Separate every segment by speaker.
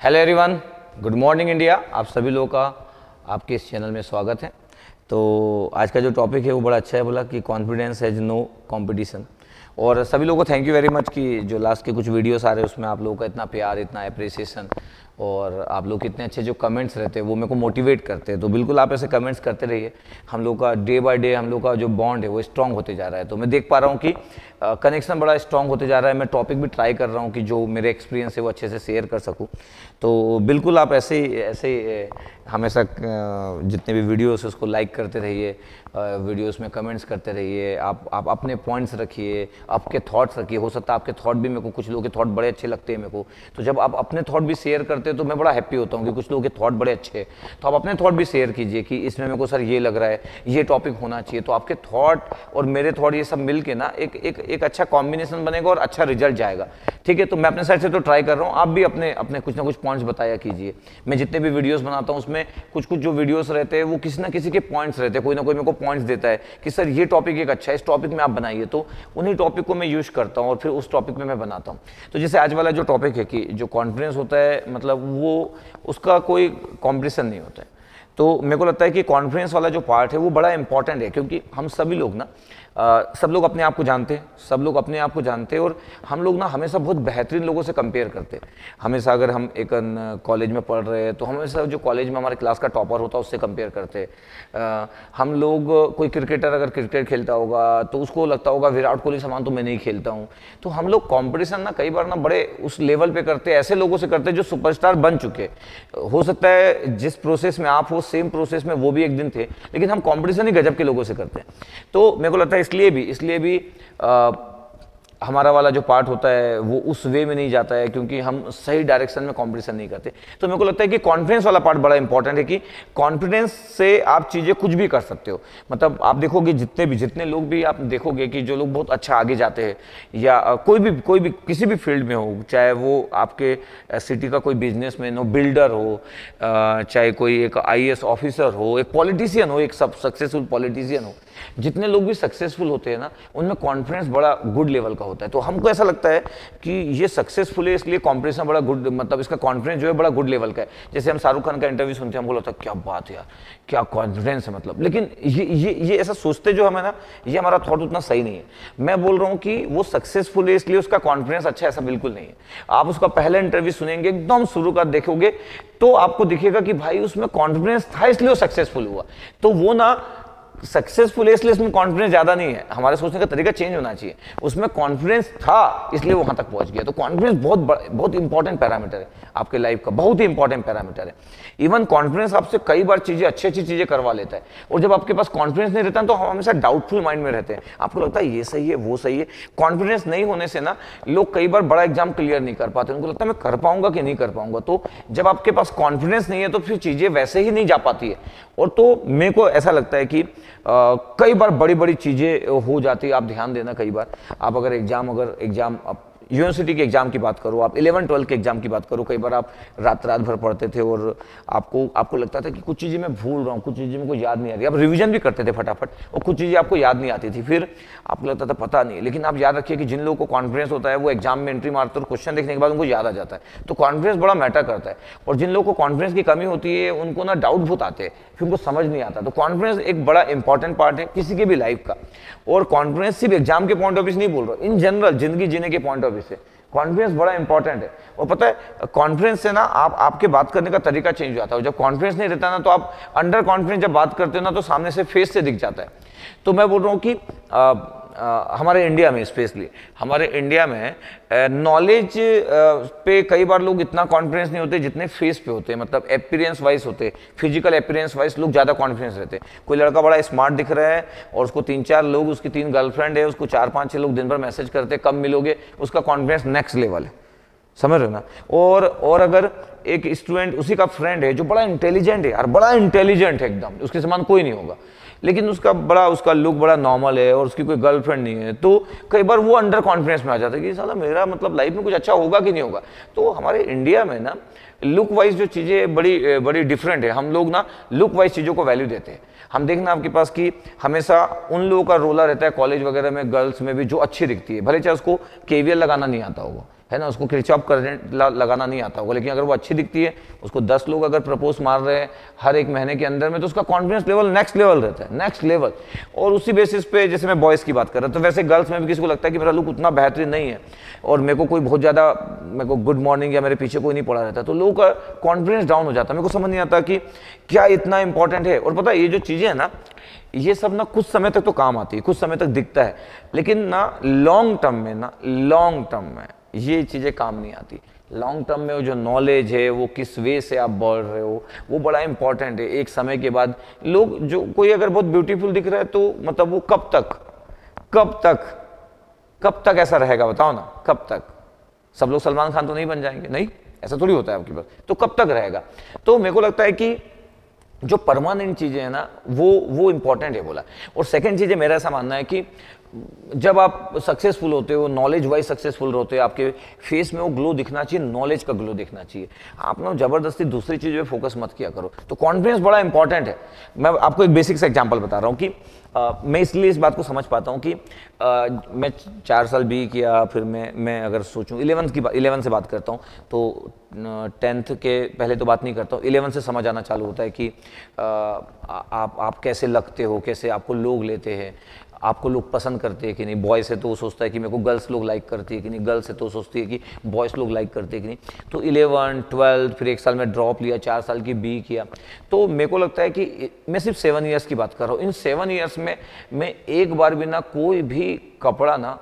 Speaker 1: Hello everyone good morning India आप सभी लोगों का आपके इस चैनल में स्वागत है। तो आज का जो टॉपिक है वो बड़ा अच्छा है, बोला कि कॉन्फिडेंस हैज़ नो कंपटीशन और सभी लोगों को थैंक यू वेरी मच कि जो लास्ट के कुछ वीडियोस आ रहे हैं, उसमें आप लोगों का इतना प्यार, इतना अप्रिसिएशन और आप लोग कितने अच्छे जो कमेंट्स रहते हैं, वो मेरे को मोटिवेट करते हैं। तो बिल्कुल आप ऐसे कमेंट्स करते रहिए। हम लोग का डे बाय डे हम लोग का जो बॉन्ड है, वो स्ट्रांग होते जा रहा है। तो मैं देख पा रहा हूँ कि कनेक्शन बड़ा स्ट्रांग होते जा रहा है। मैं टॉपिक भी ट्राई कर रहा हूँ कि जो मेरे एक्सपीरियंस है, वो अच्छे से शेयर कर सकूँ। तो बिल्कुल आप ऐसे ऐसे हमेशा जितने भी वीडियोस उसको लाइक करते रहिए। वीडियोस में कमेंट्स करते रहिए। आप आप अपने पॉइंट्स रखिए। आपके थॉट्स रखिए। हो सकता है आपके थॉट भी मेरे को कुछ लोगों के थॉट बड़े अच्छे लगते हैं मेरे को। तो जब आप अपने थॉट भी शेयर करते हैं तो मैं बड़ा हैप्पी होता हूँ कि कुछ लोगों के थॉट बड़े अच्छे हैं। तो आप अपने थॉट भी शेयर कीजिए कि इसमें मेरे को, सर, ये लग रहा है, ये टॉपिक होना चाहिए। तो आपके थॉट और मेरे थॉट ये सब मिल ना एक एक एक अच्छा कॉम्बिनेशन बनेगा और अच्छा रिज़ल्ट जाएगा। ठीक है तो मैं अपने साइड से तो ट्राई कर रहा हूँ। आप भी अपने अपने कुछ ना कुछ पॉइंट्स बताया कीजिए। मैं जितने भी वीडियोस बनाता हूँ, उसमें कुछ कुछ जो वीडियोस रहते हैं, वो किसी ना किसी के पॉइंट्स रहते हैं। कोई ना कोई मेरे को पॉइंट्स देता है कि, सर, ये टॉपिक एक अच्छा है, इस टॉपिक में आप बनाइए। तो उन्हीं टॉपिक को मैं यूज़ करता हूँ और फिर उस टॉपिक में मैं बनाता हूँ। तो जैसे आज वाला जो टॉपिक है कि जो कॉन्फिडेंस होता है मतलब वो, उसका कोई कॉम्पिटिशन नहीं होता है। तो मेरे को लगता है कि कॉन्फिडेंस वाला जो पार्ट है, वो बड़ा इंपॉर्टेंट है, क्योंकि हम सभी लोग ना आ, सब लोग अपने आप को जानते हैं सब लोग अपने आप को जानते हैं और हम लोग ना हमेशा बहुत बेहतरीन लोगों से कंपेयर करते हैं। हमेशा अगर हम एक कॉलेज में पढ़ रहे हैं तो हमेशा जो कॉलेज में हमारे क्लास का टॉपर होता है उससे कंपेयर करते हैं। हम लोग कोई क्रिकेटर अगर क्रिकेट खेलता होगा तो उसको लगता होगा विराट कोहली समान तो मैं नहीं खेलता हूँ। तो हम लोग कॉम्पिटिशन ना कई बार ना बड़े उस लेवल पर करते ऐसे लोगों से करते जो सुपरस्टार बन चुके हो। सकता है जिस प्रोसेस में आप हो सेम प्रोसेस में वो भी एक दिन थे लेकिन हम कॉम्पिटिशन ही गजब के लोगों से करते हैं। तो मेरे को लगता है इसलिए भी इसलिए भी हमारा वाला जो पार्ट होता है, वो उस वे में नहीं जाता है, क्योंकि हम सही डायरेक्शन में कंपटीशन नहीं करते। तो मेरे को लगता है कि कॉन्फिडेंस वाला पार्ट बड़ा इंपॉर्टेंट है कि कॉन्फिडेंस से आप चीज़ें कुछ भी कर सकते हो। मतलब आप देखोगे, जितने भी, जितने लोग भी आप देखोगे कि जो लोग बहुत अच्छा आगे जाते हैं, या कोई भी कोई भी, किसी भी फ़ील्ड में हो, चाहे वो आपके सिटी का कोई बिजनेसमैन हो बिल्डर हो चाहे कोई एक आईएएस ऑफिसर हो, एक पॉलिटिशियन हो, एक सब सक्सेसफुल पॉलिटिशियन हो, जितने लोग भी सक्सेसफुल होते हैं ना, उनमें कॉन्फिडेंस बड़ा गुड लेवल का होता है। तो हमको ऐसा लगता है कि ये सक्सेसफुल है, इसलिए कॉम्पिटिशन बड़ा गुड मतलब इसका कॉन्फिडेंस जो है बड़ा गुड लेवल का है। जैसे हम शाहरुख खान का इंटरव्यू सुनते हैं, हमको लगता है, क्या बात है यार, क्या कॉन्फिडेंस है मतलब। लेकिन ये ये ये ऐसा सोचते जो हमें ना, ये हमारा थॉट उतना सही नहीं है। मैं बोल रहा हूँ कि वो सक्सेसफुल है, इसलिए उसका कॉन्फिडेंस अच्छा ऐसा बिल्कुल नहीं है। आप उसका पहला इंटरव्यू सुनेंगे, एकदम शुरू का देखोगे तो आपको दिखेगा कि भाई उसमें कॉन्फिडेंस था, इसलिए वो सक्सेसफुल हुआ। तो वो ना सक्सेसफुल है, इसलिए इसमें कॉन्फिडेंस ज़्यादा नहीं है। हमारे सोचने का तरीका चेंज होना चाहिए। उसमें कॉन्फिडेंस था, इसलिए वहाँ तक पहुँच गया। तो कॉन्फिडेंस बहुत बहुत इंपॉर्टेंट पैरामीटर है। आपके लाइफ का बहुत ही इंपॉर्टेंट पैरामीटर है। इवन कॉन्फिडेंस आपसे कई बार चीज़ें अच्छी अच्छी चीज़ें करवा लेता है। और जब आपके पास कॉन्फिडेंस नहीं रहता तो हम हमेशा डाउटफुल माइंड में रहते हैं। आपको लगता है, ये सही है, वो सही है? कॉन्फिडेंस नहीं होने से ना, लोग कई बार बड़ा एग्ज़ाम क्लियर नहीं कर पाते। उनको लगता है, मैं कर पाऊँगा कि नहीं कर पाऊँगा? तो जब आपके पास कॉन्फिडेंस नहीं है तो फिर चीज़ें वैसे ही नहीं जा पाती है। और तो मेरे को ऐसा लगता है कि कई बार बड़ी बड़ी चीज़ें हो जाती है, आप ध्यान देना कई बार। आप अगर एग्ज़ाम अगर एग्ज़ाम यूनिवर्सिटी के एग्ज़ाम की बात करो, आप इलेवन ट्वेल्थ के एग्ज़ाम की बात करो, कई बार आप रात रात भर पढ़ते थे और आपको आपको लगता था कि कुछ चीज़ें मैं भूल रहा हूँ, कुछ चीज़ें को याद नहीं आ रही। आप रिविजन भी करते थे फटाफट और कुछ चीज़ें आपको याद नहीं आती थी। फिर आपको लगता था पता नहीं, लेकिन आप याद रखिए कि जिन लोगों को कॉन्फिडेंस होता है, वो एग्ज़ाम में एंट्री मारते और क्वेश्चन देखने के बाद उनको याद आ जाता है। तो कॉन्फिडेंस बड़ा मैटर करता है और जिन लोगों को कॉन्फिडेंस की कमी होती है, उनको ना डाउट बहुत आते हैं, फिर उनको समझ नहीं आता। तो कॉन्फिडेंस एक बड़ा इंपॉर्टेंट पार्ट है किसी के भी लाइफ का। और कॉन्फिडेंस सिर्फ़ एग्ज़ाम के पॉइंट ऑफ़ व्यू नहीं बोल रहा हूँ इन जनरल ज़िंदगी जीने के पॉइंट ऑफ़ व्यू से। कॉन्फिडेंस बड़ा इंपॉर्टेंट है। वो पता है कॉन्फिडेंस से ना आप, आपके बात करने का तरीका चेंज हो जाता है। जब कॉन्फिडेंस नहीं रहता ना तो आप अंडर कॉन्फिडेंस जब बात करते हो ना तो सामने से फेस से दिख जाता है। तो मैं बोल रहा हूँ कि हमारे इंडिया में स्पेशली हमारे इंडिया में नॉलेज पे कई बार लोग इतना कॉन्फिडेंस नहीं होते जितने फेस पे होते हैं। मतलब एपीरियंस वाइज होते फ़िज़िकल एपीरियंस वाइज लोग ज़्यादा कॉन्फिडेंस रहते हैं। कोई लड़का बड़ा स्मार्ट दिख रहा है और उसको तीन चार लोग, उसकी तीन गर्लफ्रेंड है, उसको चार पाँच छः लोग दिन भर मैसेज करते कब मिलोगे, उसका कॉन्फिडेंस नेक्स्ट लेवल है। समझ रहे हो ना? और और अगर एक स्टूडेंट उसी का फ्रेंड है जो बड़ा इंटेलिजेंट है यार, बड़ा इंटेलिजेंट है एकदम, उसके समान कोई नहीं होगा। लेकिन उसका बड़ा, उसका लुक बड़ा नॉर्मल है और उसकी कोई गर्लफ्रेंड नहीं है। तो कई बार वो अंडर कॉन्फिडेंस में आ जाता है कि साला मेरा मतलब लाइफ में कुछ अच्छा होगा कि नहीं होगा? तो हमारे इंडिया में ना लुक वाइज जो चीज़ें बड़ी बड़ी डिफरेंट है। हम लोग ना लुक वाइज चीज़ों को वैल्यू देते हैं। हम देखना आपके पास कि हमेशा उन लोगों का रोला रहता है कॉलेज वगैरह में गर्ल्स में भी जो अच्छी दिखती है। भले चाहे उसको केवियर लगाना नहीं आता होगा। है ना, उसको क्रिचअप करंट लगाना नहीं आता होगा, लेकिन अगर वो अच्छी दिखती है, उसको दस लोग अगर प्रपोज मार रहे हैं हर एक महीने के अंदर में तो उसका कॉन्फिडेंस लेवल नेक्स्ट लेवल रहता है नेक्स्ट लेवल और उसी बेसिस पे, जैसे मैं बॉयज़ की बात कर रहा हूँ तो वैसे गर्ल्स में भी किसी को लगता है कि मेरा लुक उतना बेहतरीन नहीं है, और मेरे को कोई बहुत ज़्यादा, मेरे को गुड मॉर्निंग या मेरे पीछे कोई नहीं पड़ा रहता तो लोगों का कॉन्फिडेंस डाउन हो जाता है। मेरे को समझ नहीं आता कि क्या इतना इंपॉर्टेंट है, और पता ये जो चीज़ें हैं ना, ये सब ना कुछ समय तक तो काम आती है, कुछ समय तक दिखता है, लेकिन ना लॉन्ग टर्म में, ना लॉन्ग टर्म में ये चीज़ें काम नहीं आती। लॉन्ग टर्म में वो जो नॉलेज है, वो किस वे से आप बढ़ रहे हो, वो बड़ा इंपॉर्टेंट है। एक समय के बाद लोग जो, कोई अगर बहुत ब्यूटीफुल दिख रहा है तो मतलब वो कब तक कब तक कब तक ऐसा रहेगा बताओ ना, कब तक? सब लोग सलमान खान तो नहीं बन जाएँगे, नहीं? ऐसा थोड़ी होता है आपके पास। तो कब तक रहेगा? तो मेरे को लगता है कि जो परमानेंट चीज़ें हैं ना, वो वो इंपॉर्टेंट है बोला। और सेकंड चीज़ मेरा ऐसा मानना है कि जब आप सक्सेसफुल होते हो नॉलेज वाइज सक्सेसफुल होते हो आपके फेस में वो ग्लो दिखना चाहिए नॉलेज का ग्लो दिखना चाहिए। आप ना ज़बरदस्ती दूसरी चीज़ पे फोकस मत किया करो। तो कॉन्फिडेंस बड़ा इंपॉर्टेंट है। मैं आपको एक बेसिक सा एग्जांपल बता रहा हूँ कि आ, मैं इसलिए इस बात को समझ पाता हूँ कि आ, मैं चार साल बी किया फिर मैं मैं अगर सोचूं इलेवंथ की इलेवन से बात करता हूँ तो टेंथ के पहले तो बात नहीं करता हूँ। इलेवन से समझ आना चालू होता है कि आ, आप आप कैसे लगते हो कैसे आपको लोग लेते हैं आपको लोग पसंद करते हैं कि नहीं? बॉयज़ है तो वो सोचता है कि मेरे को गर्ल्स लोग लाइक करती है कि नहीं? गर्ल्स है तो सोचती है कि बॉयज़ लोग लाइक करते हैं कि नहीं? तो इलेवन ट्वेल्थ फिर एक साल में ड्रॉप लिया चार साल की बी किया। तो मेरे को लगता है कि मैं सिर्फ़ सेवन ईयर्स की बात कर रहा हूँ। इन सेवन ईयर्स में मैं एक बार भी ना कोई भी कपड़ा ना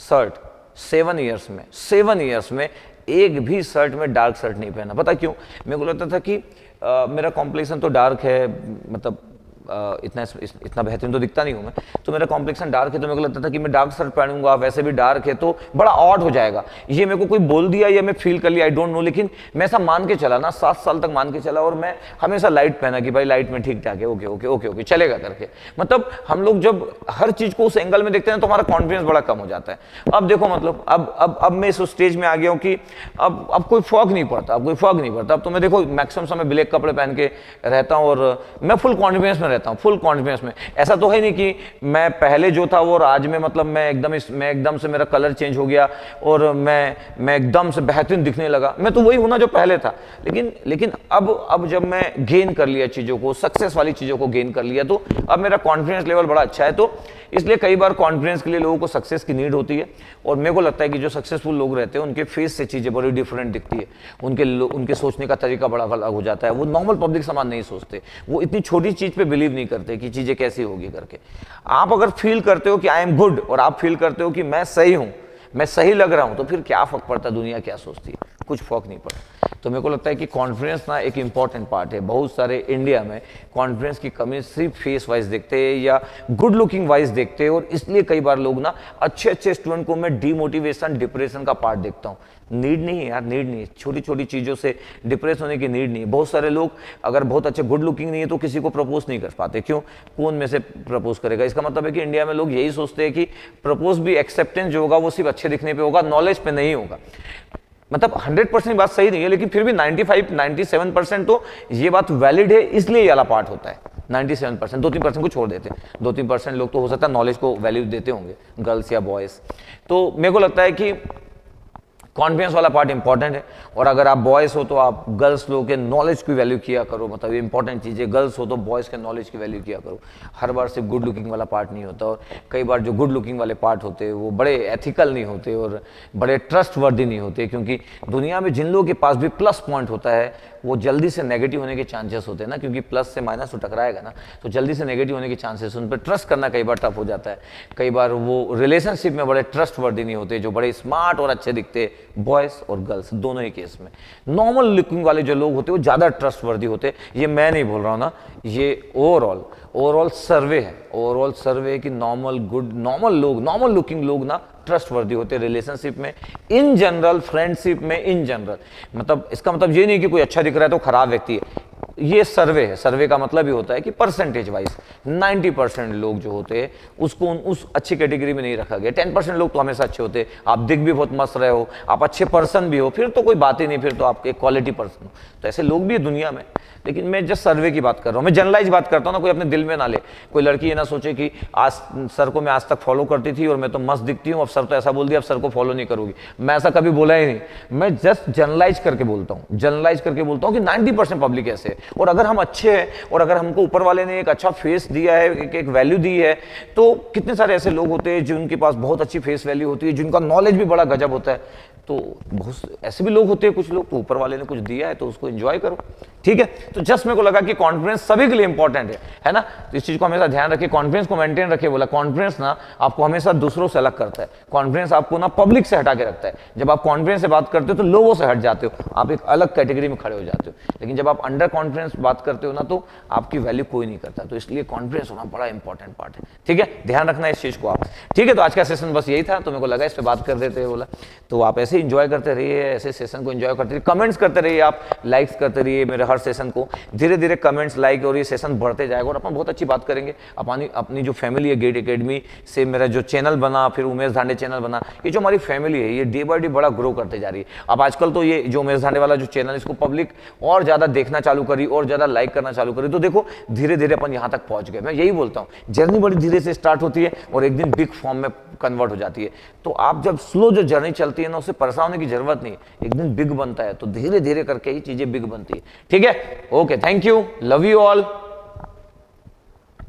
Speaker 1: शर्ट सेवन ईयर्स में सेवन ईयर्स में एक भी शर्ट में डार्क शर्ट नहीं पहना। पता क्यों? मेरे को लगता था कि आ, मेरा कॉम्प्लेक्सन तो डार्क है मतलब इतना इतना बेहतरीन तो दिखता नहीं हूँ मैं। तो मेरा कॉम्प्लेक्सन डार्क है तो मेरे को लगता था कि मैं डार्क शर्ट पहनूँगा, वैसे भी डार्क है तो बड़ा ऑड हो जाएगा। ये मेरे को कोई बोल दिया या मैं फील कर लिया आई डोंट नो लेकिन मैं ऐसा मान के चला ना, सात साल तक मान के चला और मैं हमेशा लाइट पहना कि भाई लाइट में ठीक ठाक है ओके ओके ओके ओके चलेगा करके। मतलब हम लोग जब हर चीज़ को उस एंगल में देखते हैं तो हमारा कॉन्फिडेंस बड़ा कम हो जाता है। अब देखो मतलब अब अब अब मैं इस स्टेज में आ गया हूँ कि अब अब कोई फॉग नहीं पड़ता, अब कोई फॉग नहीं पड़ता। अब तो मैं देखो मैक्सिमम समय ब्लैक कपड़े पहन के रहता हूँ और मैं फुल कॉन्फिडेंस में रहता हूँ फुल कॉन्फिडेंस में। ऐसा तो है नहीं कि मैं पहले जो था वो आज में मतलब मैं एकदम इस, मैं एकदम से मेरा कलर चेंज हो गया और मैं मैं एकदम से बेहतरीन दिखने लगा। मैं तो वही हूँ ना जो पहले था। लेकिन लेकिन अब अब जब मैं गेन कर लिया चीज़ों को सक्सेस वाली चीज़ों को गेन कर लिया तो अब मेरा कॉन्फिडेंस लेवल बड़ा अच्छा है। तो इसलिए कई बार कॉन्फिडेंस के लिए लोगों को सक्सेस की नीड होती है और मेरे को लगता है कि जो सक्सेसफुल लोग रहते हैं, उनके फेस से चीज़ें बड़ी डिफरेंट दिखती है। उनके उनके सोचने का तरीका बड़ा अलग हो जाता है। वो नॉर्मल पब्लिक समान नहीं सोचते। वो इतनी छोटी चीज़ पर बिलीव नहीं करते कि चीज़ें कैसी होगी करके। आप अगर फील करते हो कि आई एम गुड और आप फील करते हो कि मैं सही हूँ, मैं सही लग रहा हूँ तो फिर क्या फ़र्क पड़ता दुनिया क्या सोचती है? कुछ फ़र्क नहीं पड़ा। तो मेरे को लगता है कि कॉन्फिडेंस ना एक इंपॉर्टेंट पार्ट है। बहुत सारे इंडिया में कॉन्फिडेंस की कमी सिर्फ़ फेस वाइज देखते हैं या गुड लुकिंग वाइज देखते हैं और इसलिए कई बार लोग ना अच्छे अच्छे स्टूडेंट को मैं डीमोटिवेशन डिप्रेशन का पार्ट देखता हूँ। नीड नहीं है यार नीड नहीं है। छोटी छोटी चीज़ों से डिप्रेस होने की नीड नहीं है। बहुत सारे लोग अगर बहुत अच्छे गुड लुकिंग नहीं है तो किसी को प्रपोज नहीं कर पाते। क्यों? कौन में से प्रपोज करेगा? इसका मतलब है कि इंडिया में लोग यही सोचते हैं कि प्रपोज भी एक्सेप्टेंस जो होगा वो सिर्फ़ अच्छे दिखने पे होगा नॉलेज पे नहीं होगा। मतलब 100 परसेंट बात सही नहीं है, लेकिन फिर भी 95 97 परसेंट तो ये बात वैलिड है, इसलिए ये वाला पार्ट होता है। 97 परसेंट, दो तीन परसेंट को छोड़ देते हैं। दो तीन परसेंट लोग तो हो सकता है नॉलेज को वैल्यू देते होंगे गर्ल्स या बॉयज़ तो मेरे को लगता है कि कॉन्फिडेंस वाला पार्ट इंपॉर्टेंट है। और अगर आप बॉयज़ हो तो आप गर्ल्स लोगों के नॉलेज की वैल्यू किया करो। मतलब इंपॉर्टेंट चीज़ है। गर्ल्स हो तो बॉयज़ के नॉलेज की वैल्यू किया करो। हर बार सिर्फ़ गुड लुकिंग वाला पार्ट नहीं होता। और कई बार जो गुड लुकिंग वाले पार्ट होते हैं, वो बड़े एथिकल नहीं होते और बड़े ट्रस्ट वर्दी नहीं होते। क्योंकि दुनिया में जिन लोगों के पास भी प्लस पॉइंट होता है वो जल्दी से नेगेटिव होने के चांसेस होते हैं ना, क्योंकि प्लस से माइनस तो टकराएगा ना तो जल्दी से नेगेटिव होने के चांसेस उन पर ट्रस्ट करना कई बार टफ हो जाता है। कई बार वो रिलेशनशिप में बड़े ट्रस्ट वर्दी नहीं होते, जो बड़े स्मार्ट और अच्छे दिखते बॉयज़ और गर्ल्स दोनों ही केस में। नॉर्मल लुकिंग वाले जो लोग होते वो ज़्यादा ट्रस्ट वर्दी होते ये मैं नहीं बोल रहा हूँ ना, ये ओवरऑल ओवरऑल सर्वे है। ओवरऑल सर्वे है कि नॉर्मल गुड नॉर्मल लोग नॉर्मल लुकिंग लोग ना ट्रस्ट वर्दी होते रिलेशनशिप में। इन जनरल फ्रेंडशिप में इन जनरल मतलब इसका मतलब ये नहीं कि कोई अच्छा दिख रहा है तो खराब व्यक्ति है। ये सर्वे है सर्वे का मतलब ये होता है कि परसेंटेज वाइज 90 परसेंट लोग जो होते हैं उसको उन, उस अच्छी कैटेगरी में नहीं रखा गया। 10 परसेंट लोग तो हमेशा अच्छे होते हैं। आप दिख भी बहुत मस्त रहे हो आप अच्छे पर्सन भी हो फिर तो कोई बात ही नहीं फिर तो आप एक क्वालिटी पर्सन हो। तो ऐसे लोग भी है दुनिया में। लेकिन मैं जस्ट सर्वे की बात कर रहा हूँ। मैं जनरलाइज बात करता हूँ ना कोई अपने दिल में ना ले। कोई लड़की ये ना सोचे कि आज सर को मैं आज तक फॉलो करती थी और मैं तो मस्त दिखती हूँ अब सर तो ऐसा बोल दिया अब सर को फॉलो नहीं करूँगी। मैं ऐसा कभी बोला ही नहीं। मैं जस्ट जनरलाइज करके बोलता हूँ। जनरलाइज करके बोलता हूँ कि नाइन्टी पब्लिक ऐसे और अगर हम अच्छे हैं और अगर हमको ऊपर वाले ने एक अच्छा फेस दिया है एक, एक वैल्यू दी है तो कितने सारे ऐसे लोग होते हैं जिनके पास बहुत अच्छी फेस वैल्यू होती है जिनका नॉलेज भी बड़ा गजब होता है। तो बहुत ऐसे भी लोग होते हैं, कुछ लोग तो ऊपर वाले ने कुछ दिया है तो उसको एंजॉय करो। ठीक है? तो जस्ट मेरे को लगा कि कॉन्फिडेंस सभी के लिए इंपॉर्टेंट है। है ना? तो इस चीज़ को हमेशा ध्यान रखिए कॉन्फिडेंस को मेंटेन रखिए। बोला कॉन्फिडेंस ना आपको हमेशा दूसरों से अलग करता है। कॉन्फिडेंस आपको ना पब्लिक से हटा के रखता है। जब आप कॉन्फिडेंस से बात करते हो तो लोगों से हट जाते हो। आप एक अलग कैटेगरी में खड़े हो जाते हो। लेकिन जब आप अंडर कॉन्फिडेंस बात करते हो ना तो आपकी वैल्यू कोई नहीं करता। तो इसलिए कॉन्फिडेंस होना बड़ा इंपॉर्टेंट पार्ट है। ठीक है? ध्यान रखना इस चीज़ को आप। ठीक है? तो आज का सेशन बस यही था। तो मेरे को लगा इस पर बात कर देते बोला तो आप ऐसे इंजॉय करते रहिए, ऐसे सेशन को एंजॉय करते रहिए कमेंट्स करते रहिए आप लाइक्स करते रहिए मेरे हर सेशन को। धीरे धीरे कमेंट्स लाइक और ये सेशन बढ़ते जाएगा और अपन बहुत अच्छी बात करेंगे। अपनी अपनी जो फैमिली है गेट अकेडमी से मेरा जो चैनल बना, फिर उमेश धांडे चैनल बना, ये जो हमारी फैमिली है, ये डे बाई डे बड़ा ग्रो करते जा रही है। अब आजकल तो ये जो उमेश धांडे वाला जो चैनल इसको पब्लिक और ज़्यादा देखना चालू करी, और ज़्यादा लाइक करना चालू करी। तो देखो धीरे धीरे अपन यहाँ तक पहुँच गए। मैं यही बोलता हूँ जर्नी बड़ी धीरे से स्टार्ट होती है और एक दिन बिग फॉर्म में कन्वर्ट हो जाती है। तो आप जब स्लो जो जर्नी चलती है ना, उससे परेशान होने की ज़रूरत नहीं, एक दिन बिग बनता है तो धीरे धीरे करके ही चीज़ें बिग बनती है। ठीक है? Okay thank you love you all